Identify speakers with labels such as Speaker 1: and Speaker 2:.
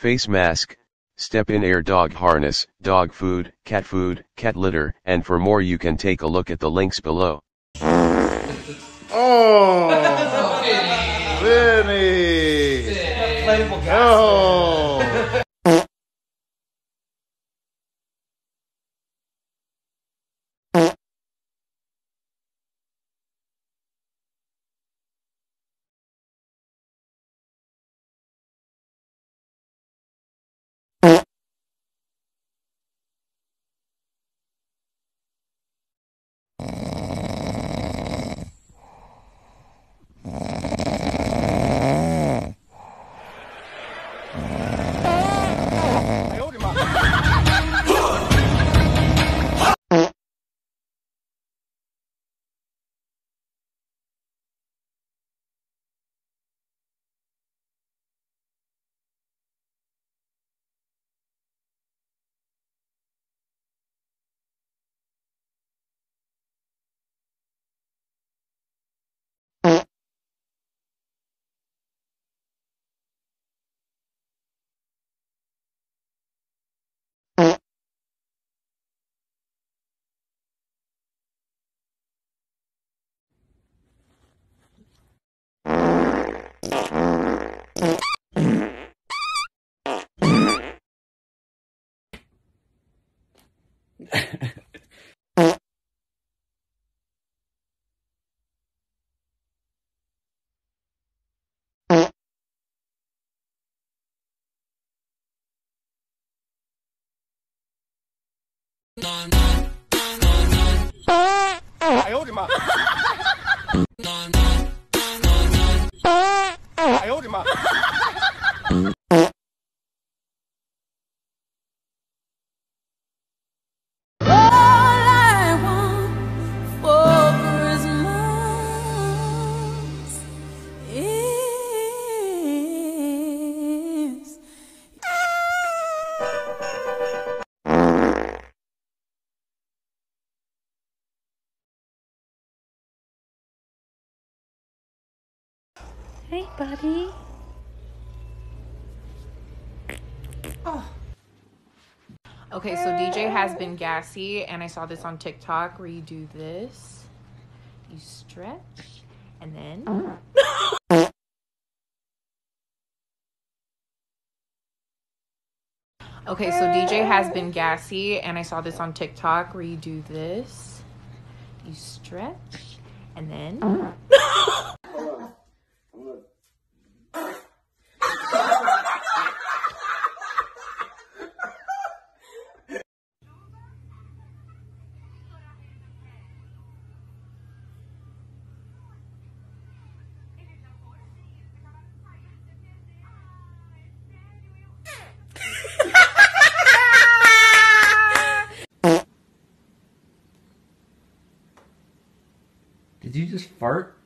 Speaker 1: face mask, step-in air dog harness, dog food, cat food, cat litter, and for more you can take a look at the links below.
Speaker 2: Oh, Vinny! Oh!
Speaker 3: 哎呦我的妈！哎呦我的妈！
Speaker 4: Hey, buddy. Oh.
Speaker 5: Okay, so DJ has been gassy, and I saw this on TikTok where you do this, you stretch, and then. Okay, so DJ has been gassy, and I saw this on TikTok where you do this, you stretch, and then.
Speaker 6: Did you just fart?